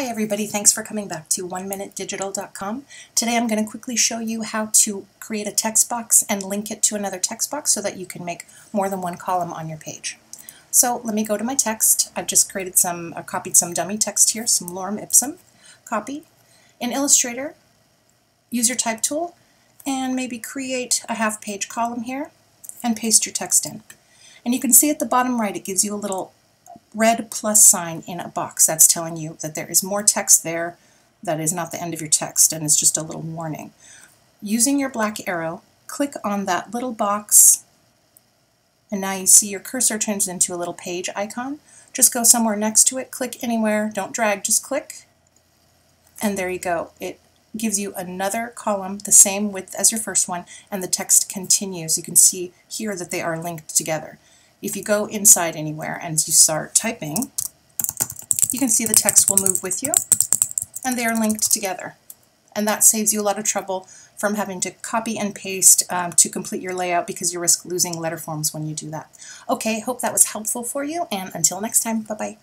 Hi everybody, thanks for coming back to OneMinuteDigital.com. Today I'm going to quickly show you how to create a text box and link it to another text box so that you can make more than one column on your page. So let me go to my text. I've just created some, uh, copied some dummy text here, some lorem ipsum. Copy. In Illustrator, use your type tool and maybe create a half page column here and paste your text in. And you can see at the bottom right it gives you a little red plus sign in a box. That's telling you that there is more text there that is not the end of your text and it's just a little warning. Using your black arrow, click on that little box and now you see your cursor turns into a little page icon. Just go somewhere next to it, click anywhere, don't drag, just click, and there you go. It gives you another column the same width as your first one and the text continues. You can see here that they are linked together. If you go inside anywhere and you start typing, you can see the text will move with you and they are linked together. And that saves you a lot of trouble from having to copy and paste um, to complete your layout because you risk losing letter forms when you do that. Okay, hope that was helpful for you and until next time, bye-bye.